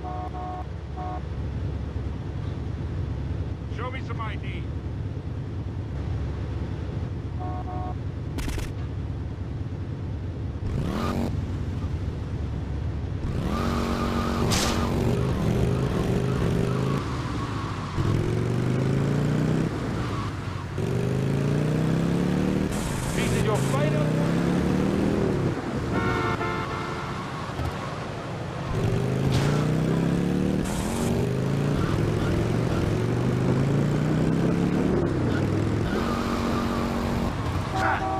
Show me some ID. These are your final... Ah!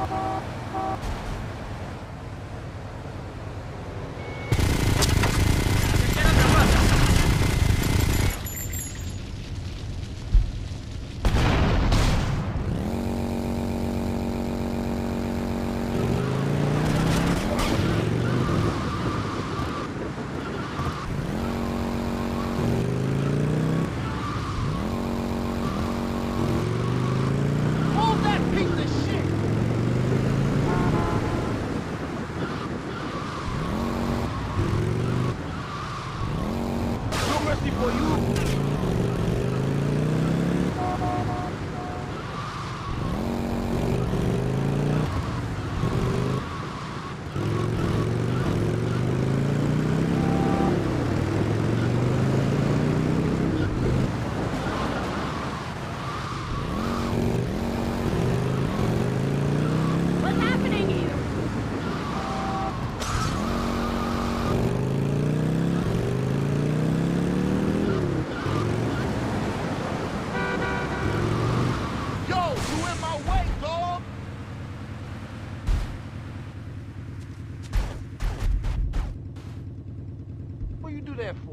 there for?